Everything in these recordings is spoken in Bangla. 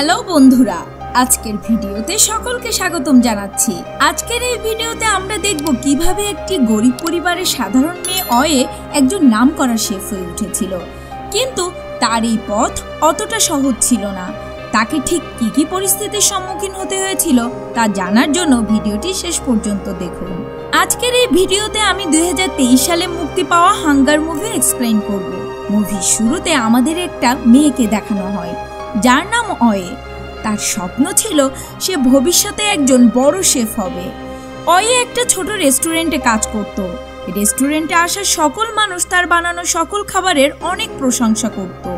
হ্যালো বন্ধুরা, আজকের ভিডিওতে সকলকে স্বাগতম জানাচ্ছি। আজকের এই ভিডিওতে আমরা দেখব কীভাবে একটি গরিব পরিবারের সাধারণ মেয়ে অয়ে একজন নাম করা শেফ হয়ে উঠেছিল। কিন্তু তার এই পথ অতটা সহজ ছিল না। তাকে ঠিক কি কি পরিস্থিতির সম্মুখীন হতে হয়েছিল তা জানার জন্য ভিডিওটি শেষ পর্যন্ত দেখুন। আজকের এই ভিডিওতে আমি দুই হাজার তেইশ সালে মুক্তি পাওয়া হাঙ্গার মুভি এক্সপ্লেন করব। মুভির শুরুতে আমাদের একটা মেয়েকে দেখানো হয়। যার নাম অয়ে। তার স্বপ্ন ছিল সে ভবিষ্যতে একজন বড় শেফ হবে। অয়ে একটা ছোট রেস্টুরেন্টে কাজ করত। রেস্টুরেন্টে আসা সকল মানুষ তার বানানো সকল খাবারের অনেক প্রশংসা করত।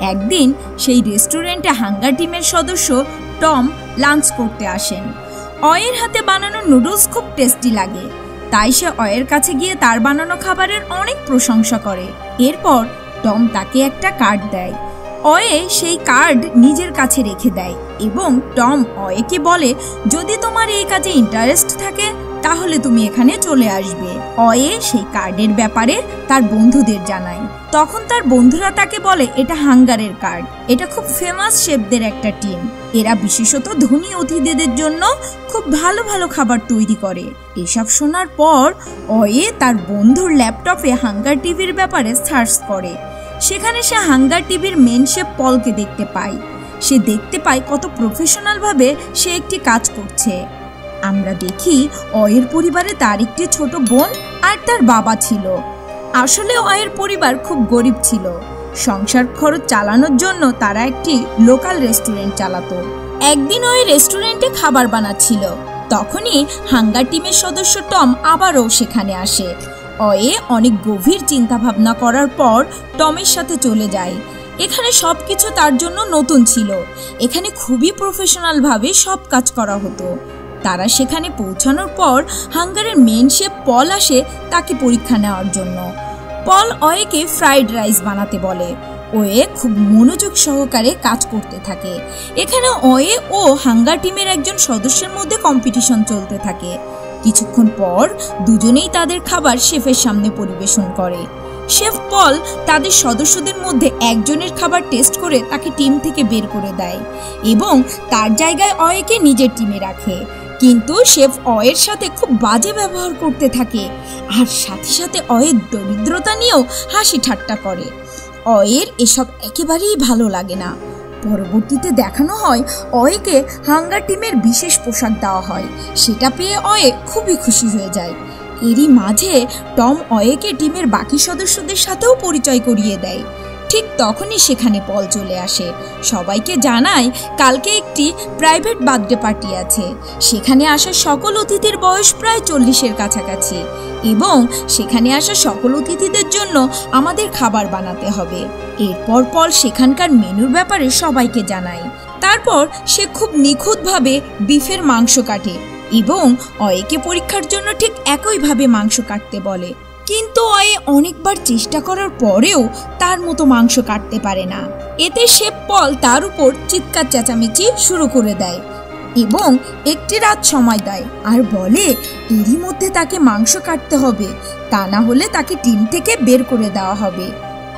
একদিন সেই রেস্টুরেন্টে হাঙ্গার টিমের সদস্য টম লাঞ্চ করতে আসেন। অয়ের হাতে বানানো নুডলস খুব টেস্টি লাগে। তাই সে অয়ের কাছে গিয়ে তার বানানো খাবারের অনেক প্রশংসা করে। এরপর টম তাকে একটা কার্ড দেয়। অয়ে সেই কার্ড নিজের কাছে রেখে দেয় এবং টম অয়েকে বলে, যদি তোমার এই কাজে ইন্টারেস্ট থাকে, তাহলে তুমি এখানে চলে আসবে। অয়ে সেই কার্ডের ব্যাপারে তার বন্ধুদের জানায়। তখন তার বন্ধুরা তাকে বলে, এটা হাঙ্গারের কার্ড। এটা খুব ফেমাস শেফদের একটা টিম। এরা বিশেষত ধনী অতিথিদের জন্য খুব ভালো ভালো খাবার তৈরি করে। এসব শোনার পর অয়ে তার বন্ধুর ল্যাপটপে হাঙ্গার টিভির ব্যাপারে সার্চ করে। সেখানে সে হাঙ্গার টিভির মেন শেফ পলকে দেখতে পায়। সে দেখতে পায় কত প্রফেশনালভাবে সে একটি কাজ করছে। আমরা দেখি অয়ের পরিবারে তার একটি ছোট বোন আর তার বাবা ছিল। আসলে অয়ের পরিবার খুব গরিব ছিল। সংসার খরচ চালানোর জন্য তারা একটি লোকাল রেস্টুরেন্ট চালাতো। একদিন ওই রেস্টুরেন্টে খাবার বানাচ্ছিল। তখনই হাঙ্গার টিমের সদস্য টম আবারও সেখানে আসে। অয়ে অনেক গভীর চিন্তা ভাবনা করার পর টমের সাথে চলে যায়। এখানে সব কিছু তার জন্য নতুন ছিল। এখানে খুবই প্রফেশনালভাবে সব কাজ করা হতো। তারা সেখানে পৌঁছানোর পর হাঙ্গারের মেন শেফ পল আসে তাকে পরীক্ষা নেওয়ার জন্য। পল অয়েকে ফ্রাইড রাইস বানাতে বলে। ওয়ে খুব মনোযোগ সহকারে কাজ করতে থাকে। এখানে অয়ে ও হাঙ্গার টিমের একজন সদস্যের মধ্যে কম্পিটিশন চলতে থাকে। কিছুক্ষণ পর দুজনেই তাদের খাবার শেফের সামনে পরিবেশন করে। শেফ পল তাদের সদস্যদের মধ্যে একজনের খাবার টেস্ট করে তাকে টিম থেকে বের করে দেয় এবং তার জায়গায় অয়েকে নিজের টিমে রাখে। কিন্তু শেফ অয়ের সাথে খুব বাজে ব্যবহার করতে থাকে আর সাথে সাথে অয়ের দরিদ্রতা নিয়েও হাসি ঠাট্টা করে। অয়ের এসব একেবারেই ভালো লাগে না। পরবর্তীতে দেখানো হয় অয়েকে হাঙ্গার টিমের বিশেষ পোশাক দেওয়া হয়। সেটা পেয়ে অয়ে খুবই খুশি হয়ে যায়। এরই মাঝে টম অয়েকে টিমের বাকি সদস্যদের সাথেও পরিচয় করিয়ে দেয়। ঠিক তখনই সেখানে পল চলে আসে। সবাইকে জানায়, কালকে একটি প্রাইভেট বার্থডে পার্টি আছে। সেখানে আসা সকল অতিথির বয়স প্রায় চল্লিশের কাছাকাছি এবং সেখানে আসা সকল অতিথিদের জন্য আমাদের খাবার বানাতে হবে। এরপর পল সেখানকার মেনুর ব্যাপারে সবাইকে জানায়। তারপর সে খুব নিখুঁতভাবে বিফের মাংস কাটে এবং অয়েকে পরীক্ষার জন্য ঠিক একইভাবে মাংস কাটতে বলে। কিন্তু অয়ে অনেকবার চেষ্টা করার পরেও তার মতো মাংস কাটতে পারে না। এতে শেফ পল তার উপর চিৎকার চেঁচামেচি শুরু করে দেয় এবং একটি রাত সময় দেয় আর বলে, এরই মধ্যে তাকে মাংস কাটতে হবে। তা না হলে তাকে টিম থেকে বের করে দেওয়া হবে।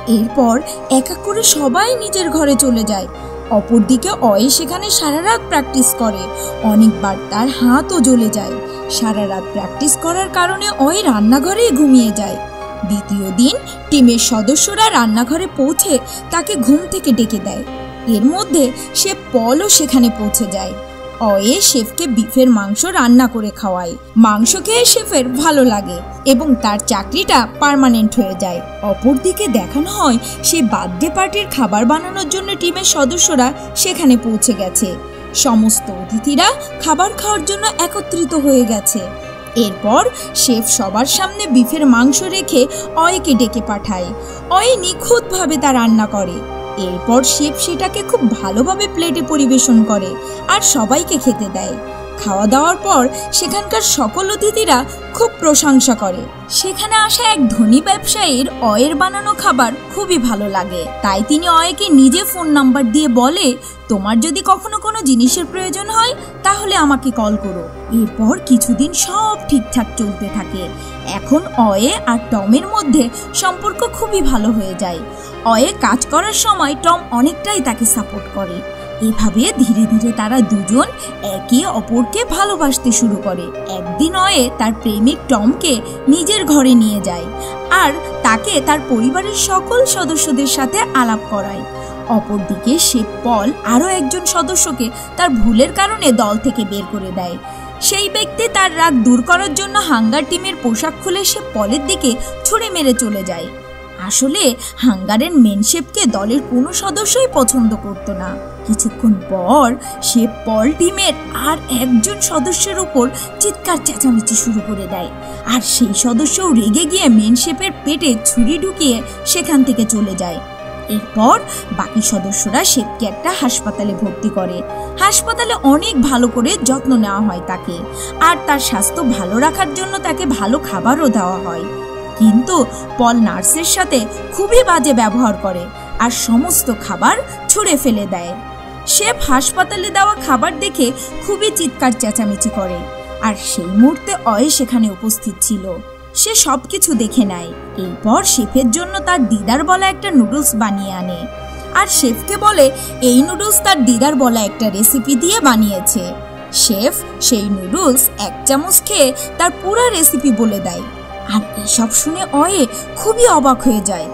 এরপর এক এক করে সবাই নিজের ঘরে চলে যায়। অপরদিকে অয়ে সেখানে সারা রাত প্র্যাকটিস করে। অনেকবার তার হাতও জ্বলে যায়। সারা রাত প্র্যাকটিস করার কারণে অয় রান্নাঘরেই ঘুমিয়ে যায়। দ্বিতীয় দিন টিমের সদস্যরা রান্নাঘরে পৌঁছে তাকে ঘুম থেকে ডেকে দেয়। এর মধ্যে সে পলও সেখানে পৌঁছে যায়। অয়ে শেফকে বিফের মাংস রান্না করে খাওয়ায় মাংস খেয়ে শেফের ভালো লাগে এবং তার চাকরিটা পার্মানেন্ট হয়ে যায়। অপরদিকে দেখানো হয়, সে বার্থডে পার্টির খাবার বানানোর জন্য টিমের সদস্যরা সেখানে পৌঁছে গেছে। সমস্ত অতিথিরা খাবার খাওয়ার জন্য একত্রিত হয়ে গেছে। এরপর শেফ সবার সামনে বিফের মাংস রেখে অয়েকে ডেকে পাঠায়। অয়ে নিখুঁতভাবে তা রান্না করে। এরপর শেফ সেটাকে খুব ভালোভাবে প্লেটে পরিবেশন করে আর সবাইকে খেতে দেয়। খাওয়া দাওয়ার পর সেখানকার সকল অতিথিরা খুব প্রশংসা করে। সেখানে আসা এক ধনী ব্যবসায়ীর অয়ের বানানো খাবার খুবই ভালো লাগে। তাই তিনি অয়েকে নিজে ফোন নাম্বার দিয়ে বলে, তোমার যদি কখনো কোনো জিনিসের প্রয়োজন হয়, তাহলে আমাকে কল করো। এরপর কিছুদিন সব ঠিকঠাক চলতে থাকে। এখন অয়ে আর টমের মধ্যে সম্পর্ক খুবই ভালো হয়ে যায়। অয়ে কাজ করার সময় টম অনেকটাই তাকে সাপোর্ট করে। এভাবে ধীরে ধীরে তারা দুজন একে অপরকে ভালোবাসতে শুরু করে। একদিন অয়ে তার প্রেমিক টমকে নিজের ঘরে নিয়ে যায় আর তাকে তার পরিবারের সকল সদস্যদের সাথে আলাপ করায়। অপরদিকে সে পল আরও একজন সদস্যকে তার ভুলের কারণে দল থেকে বের করে দেয়। সেই ব্যক্তি তার রাগ দূর করার জন্য হাঙ্গার টিমের পোশাক খুলে সে পলের দিকে ছুঁড়ে মেরে চলে যায়। আসলে হাঙ্গারের মেনশেপকে দলের কোনো সদস্যই পছন্দ করতো না। কিছুক্ষণ পর সে পল টিমের আর একজন সদস্যের উপর চিৎকার চেঁচামেচি শুরু করে দেয়। আর সেই সদস্যও রেগে গিয়ে মেনশেপের পেটে ছুরি ঢুকিয়ে সেখান থেকে চলে যায়। এরপর বাকি সদস্যরা শেপকে একটা হাসপাতালে ভর্তি করে। হাসপাতালে অনেক ভালো করে যত্ন নেওয়া হয় তাকে। আর তার স্বাস্থ্য ভালো রাখার জন্য তাকে ভালো খাবারও দেওয়া হয়। কিন্তু পল নার্সের সাথে খুবই বাজে ব্যবহার করে। আর সমস্ত খাবার ছুঁড়ে ফেলে দেয়। শেফ হাসপাতালে দেওয়া খাবার দেখে খুবই চিৎকার চেঁচামেচি করে। আর সেই মুহূর্তে অয়ে সেখানে উপস্থিত ছিল। সে সবকিছু দেখে নেয়। এরপর শেফের জন্য তার দিদার বলা একটা নুডলস বানিয়ে আনে। আর শেফকে বলে, এই নুডলস তার দিদার বলা একটা রেসিপি দিয়ে বানিয়েছে। শেফ সেই নুডলস এক চামচ খেয়ে তার পুরো রেসিপি বলে দেয়। আর এসব শুনে অয়ে খুবই অবাক হয়ে যায়।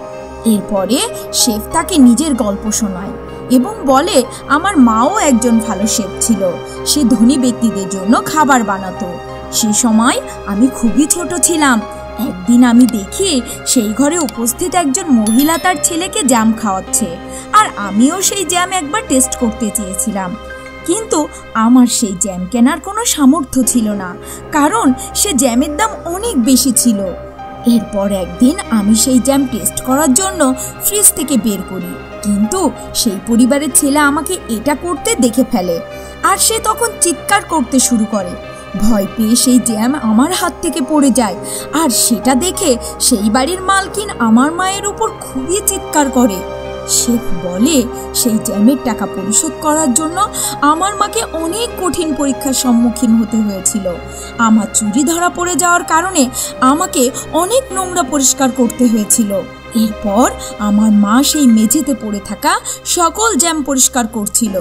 এরপরে শেফ তাকে নিজের গল্প শোনায়। এবং বলে, আমার মাও একজন ভালো শেফ ছিল। সে ধনী ব্যক্তিদের জন্য খাবার বানাতো। সে সময় আমি খুবই ছোট ছিলাম। একদিন আমি দেখি সেই ঘরে উপস্থিত একজন মহিলা তার ছেলেকে জ্যাম খাওয়াচ্ছে। আর আমিও সেই জ্যাম একবার টেস্ট করতে চেয়েছিলাম। কিন্তু আমার সেই জ্যাম কেনার কোনো সামর্থ্য ছিল না। কারণ সে জ্যামের দাম অনেক বেশি ছিল। এরপর একদিন আমি সেই জ্যাম টেস্ট করার জন্য ফ্রিজ থেকে বের করি। কিন্তু সেই পরিবারের ছেলে আমাকে এটা করতে দেখে ফেলে। আর সে তখন চিৎকার করতে শুরু করে। ভয় পেয়ে সেই জ্যাম আমার হাত থেকে পড়ে যায়। আর সেটা দেখে সেই বাড়ির মালকিন আমার মায়ের উপর খুবই চিৎকার করে। শেখ বলে, সেই জ্যামের টাকা পরিশোধ করার জন্য আমার মাকে অনেক কঠিন পরীক্ষার সম্মুখীন হতে হয়েছিল। আমার চুরি ধরা পড়ে যাওয়ার কারণে আমাকে অনেক নোংরা পরিষ্কার করতে হয়েছিল। এরপর আমার মা সেই মেঝেতে পড়ে থাকা সকল জ্যাম পরিষ্কার করছিল।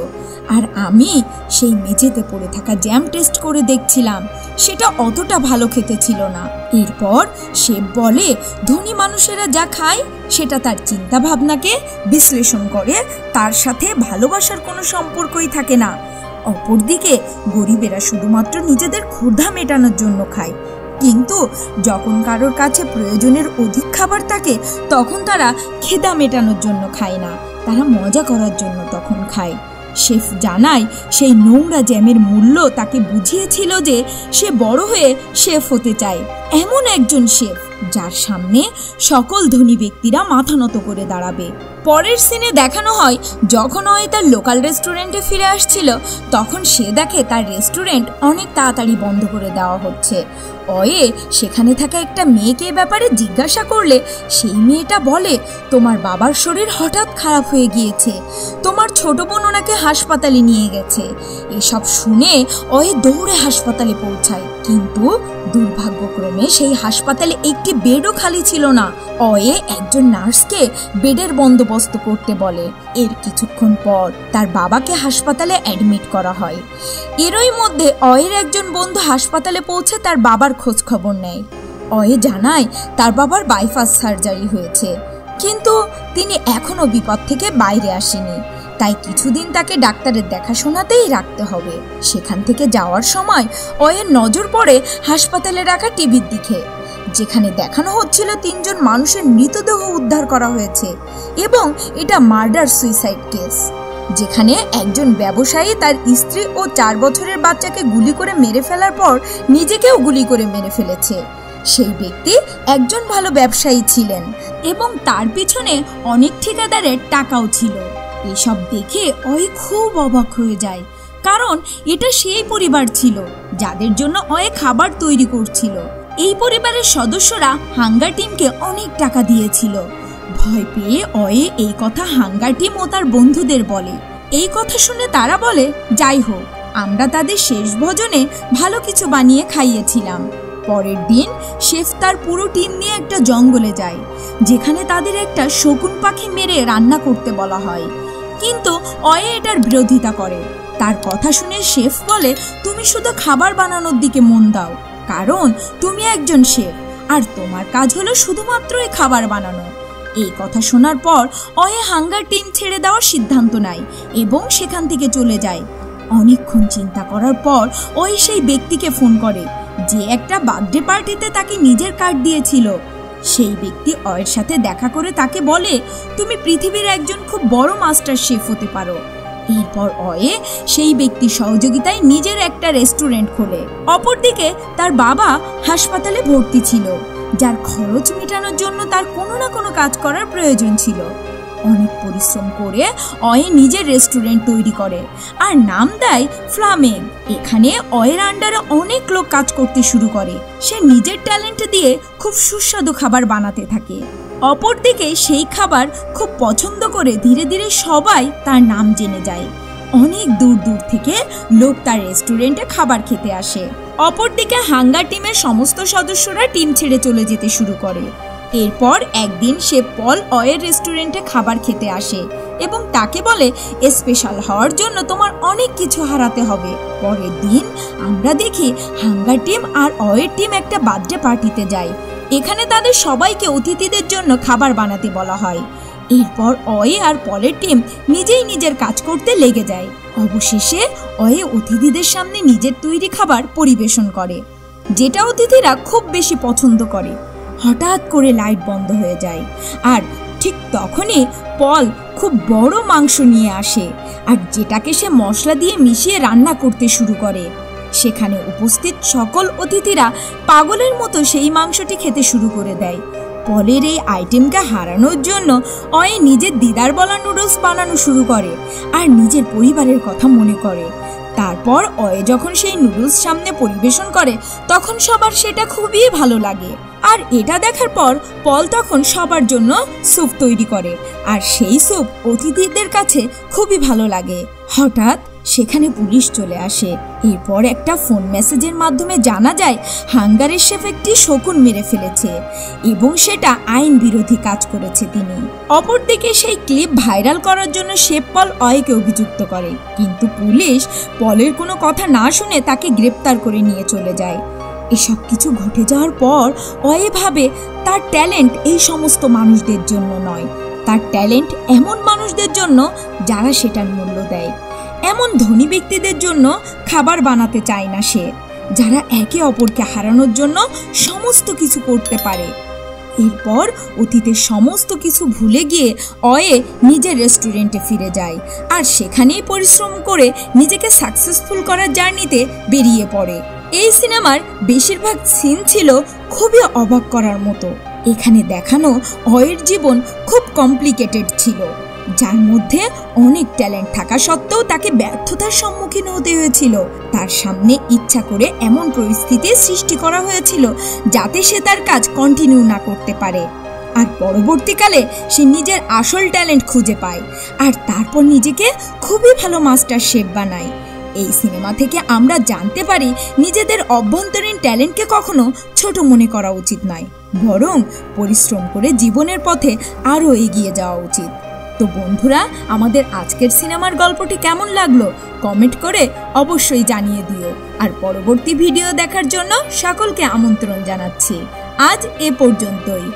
আর আমি সেই মেঝেতে পড়ে থাকা জ্যাম টেস্ট করে দেখছিলাম, সেটা অতটা ভালো খেতে ছিল না। এরপর সে বলে, ধনী মানুষেরা যা খায়, সেটা তার চিন্তা ভাবনাকে বিশ্লেষণ করে, তার সাথে ভালোবাসার কোনো সম্পর্কই থাকে না। অপরদিকে গরিবেরা শুধুমাত্র নিজেদের ক্ষুধা মেটানোর জন্য খায়। কিন্তু যখন কারোর কাছে প্রয়োজনের অধিক খাবার থাকে, তখন তারা খেদা মেটানোর জন্য খায় না। তারা মজা করার জন্য তখন খায়। শেফ জানায়, সেই নোংরা জ্যামের মূল্য তাকে বুঝিয়েছিল যে সে বড় হয়ে শেফ হতে চায়। এমন একজন শেফ। যার সামনে সকল ধনী ব্যক্তিরা মাথা নত করে দাঁড়াবে। পরের সিনে দেখানো হয়, যখন অয় তার লোকাল রেস্টুরেন্টে ফিরে আসছিল, তখন সে দেখে তার রেস্টুরেন্ট অনেক তাড়াতাড়ি বন্ধ করে দেওয়া হচ্ছে। অয়ে, সেখানে থাকা একটা মেয়েকে ব্যাপারে জিজ্ঞাসা করলে, সেই মেয়েটা বলে, তোমার বাবার শরীর হঠাৎ খারাপ হয়ে গিয়েছে। তোমার ছোট বোন ওনাকে হাসপাতালে নিয়ে গেছে। এসব শুনে অয়ে দৌড়ে হাসপাতালে পৌঁছায়। কিন্তু দুর্ভাগ্যক্রমে সেই হাসপাতালে একটি বেডও খালি ছিল না। অয়ে একজন নার্সকে বেডের বন্দোবস্ত করতে বলে। এর কিছুক্ষণ পর তার বাবাকে হাসপাতালে অ্যাডমিট করা হয়। এরই মধ্যে অয়ের একজন বন্ধু হাসপাতালে পৌঁছে তার বাবার খোঁজ খবর নেয়। অয়ে জানায় তার বাবার বাইপাস সার্জারি হয়েছে। কিন্তু তিনি এখনও বিপদ থেকে বাইরে আসেনি। তাই কিছুদিন তাকে ডাক্তারের দেখাশোনাতেই রাখতে হবে। সেখান থেকে যাওয়ার সময় অয়ের নজর পড়ে হাসপাতালে রাখা টিভির দিকে। যেখানে দেখানো হচ্ছিল তিনজন মানুষের মৃতদেহ উদ্ধার করা হয়েছে এবং এটা মার্ডার সুইসাইড কেস, যেখানে একজন ব্যবসায়ী তার স্ত্রী ও চার বছরের বাচ্চাকে গুলি করে মেরে ফেলার পর নিজেকেও গুলি করে মেরে ফেলেছে। সেই ব্যক্তি একজন ভালো ব্যবসায়ী ছিলেন এবং তার পিছনে অনেক ঠিকাদারের টাকাও ছিল। এসব দেখে অয় খুব অবাক হয়ে যায়, কারণ এটা সেই পরিবার ছিল যাদের জন্য অয়ে খাবার তৈরি করছিল। এই পরিবারের সদস্যরা হাঙ্গার টিমকে অনেক টাকা দিয়েছিল। ভয় পেয়ে অয়ে এই কথা হাঙ্গার টিম ও তার বন্ধুদের বলে। এই কথা শুনে তারা বলে, যাই হোক, আমরা তাদের শেষ ভোজনে ভালো কিছু বানিয়ে খাইয়েছিলাম। পরের দিন শেফ তার পুরো টিম নিয়ে একটা জঙ্গলে যায়, যেখানে তাদের একটা শকুন পাখি মেরে রান্না করতে বলা হয়। কিন্তু অয়ে এটার বিরোধিতা করে। তার কথা শুনে শেফ বলে, তুমি শুধু খাবার বানানোর দিকে মন দাও। কারণ তুমি একজন শেফ, আর তোমার কাজ হলো শুধুমাত্র এই খাবার বানানো। এই কথা শোনার পর অয়ে হাঙ্গার টিম ছেড়ে দেওয়ার সিদ্ধান্ত নেয় এবং সেখান থেকে চলে যায়। অনেকক্ষণ চিন্তা করার পর ওই সেই ব্যক্তিকে ফোন করে, যে একটা বার্থডে পার্টিতে তাকে নিজের কার্ড দিয়েছিল। সেই ব্যক্তি অয়ের সাথে দেখা করে তাকে বলে, তুমি পৃথিবীর একজন খুব বড় মাস্টার শেফ হতে পারো। এরপর অয়ে সেই ব্যক্তির সহযোগিতায় নিজের একটা রেস্টুরেন্ট খোলে। অপরদিকে তার বাবা হাসপাতালে ভর্তি ছিল, যার খরচ মেটানোর জন্য তার কোনো না কোনো কাজ করার প্রয়োজন ছিল। অনেক পরিশ্রম করে অয়ে নিজের রেস্টুরেন্ট তৈরি করে আর নাম দেয় ফ্লামেন এখানে অয়ের আন্ডারে অনেক লোক কাজ করতে শুরু করে। সে নিজের ট্যালেন্ট দিয়ে খুব সুস্বাদু খাবার বানাতে থাকে। অপরদিকে সেই খাবার খুব পছন্দ করে ধীরে ধীরে সবাই তার নাম জেনে যায়। অনেক দূর দূর থেকে লোক তার রেস্টুরেন্টে খাবার খেতে আসে। অপরদিকে হাঙ্গার টিমের সমস্ত সদস্যরা টিম ছেড়ে চলে যেতে শুরু করে। এরপর একদিন সে পল অয়ের রেস্টুরেন্টে খাবার খেতে আসে এবং তাকে বলে স্পেশাল হওয়ার জন্য তোমার অনেক কিছু হারাতে হবে। পরের দিন আমরা দেখি হাঙ্গার টিম আর অয়ের টিম একটা বার্থডে পার্টিতে যায়। এখানে তাদের সবাইকে অতিথিদের জন্য খাবার বানাতে বলা হয়। এরপর অয়ে আর পলের টিম নিজেই নিজের কাজ করতে লেগে যায়। অবশেষে অয়ে অতিথিদের সামনে নিজের তৈরি খাবার পরিবেশন করে, যেটা অতিথিরা খুব বেশি পছন্দ করে। হঠাৎ করে লাইট বন্ধ হয়ে যায় আর ঠিক তখনই পল খুব বড় মাংস নিয়ে আসে আর যেটাকে সে মশলা দিয়ে মিশিয়ে রান্না করতে শুরু করে। সেখানে উপস্থিত সকল অতিথিরা পাগলের মতো সেই মাংসটি খেতে শুরু করে দেয়। পলের এই আইটেমকে হারানোর জন্য অয়ে নিজের দিদার বলা নুডলস বানানো শুরু করে আর নিজের পরিবারের কথা মনে করে। তারপর অয়ে যখন সেই নুডলস সামনে পরিবেশন করে, তখন সবার সেটা খুবই ভালো লাগে। আর এটা দেখার পর পল তখন সবার জন্য স্যুপ তৈরি করে। আর সেই স্যুপ অতিথিদের কাছে খুবই ভালো লাগে। হঠাৎ সেখানে পুলিশ চলে আসে। এরপর একটা ফোন মেসেজের মাধ্যমে জানা যায়, হাঙ্গারের শেফ একটি শকুন মেরে ফেলেছে এবং সেটা আইন বিরোধী কাজ করেছে তিনি। অপরদিকে সেই ক্লিপ ভাইরাল করার জন্য শেফ পল অয়কে অভিযুক্ত করে। কিন্তু পুলিশ পলের কোনো কথা না শুনে তাকে গ্রেপ্তার করে নিয়ে চলে যায়। এসব কিছু ঘটে যাওয়ার পর অয়ে ভাবে, তার ট্যালেন্ট এই সমস্ত মানুষদের জন্য নয়। তার ট্যালেন্ট এমন মানুষদের জন্য যারা সেটার মূল্য দেয়। এমন ধনী ব্যক্তিদের জন্য খাবার বানাতে চায় না সে, যারা একে অপরকে হারানোর জন্য সমস্ত কিছু করতে পারে। এরপর অতীতের সমস্ত কিছু ভুলে গিয়ে অয়ে নিজের রেস্টুরেন্টে ফিরে যায় আর সেখানেই পরিশ্রম করে নিজেকে সাকসেসফুল করার জার্নিতে বেরিয়ে পড়ে। এই সিনেমার বেশিরভাগ সিন ছিল খুবই অবাক করার মতো। এখানে দেখানো অয়ের জীবন খুব কমপ্লিকেটেড ছিল। যার মধ্যে অনেক ট্যালেন্ট থাকা সত্ত্বেও তাকে ব্যর্থতার সম্মুখীন হতে হয়েছিল। তার সামনে ইচ্ছা করে এমন পরিস্থিতির সৃষ্টি করা হয়েছিল যাতে সে তার কাজ কন্টিনিউ না করতে পারে। আর পরবর্তীকালে সে নিজের আসল ট্যালেন্ট খুঁজে পায় আর তারপর নিজেকে খুবই ভালো মাস্টার শেফ বানায়। এই সিনেমা থেকে আমরা জানতে পারি নিজেদের অভ্যন্তরীণ ট্যালেন্টকে কখনো ছোট মনে করা উচিত নয়, বরং পরিশ্রম করে জীবনের পথে আরও এগিয়ে যাওয়া উচিত। তো বন্ধুরা, আমাদের আজকের সিনেমার গল্পটি কেমন লাগল কমেন্ট করে অবশ্যই জানিয়ে দিও। আর পরবর্তী ভিডিও দেখার জন্য সকলকে আমন্ত্রণ জানাচ্ছি। আজ এ পর্যন্তই।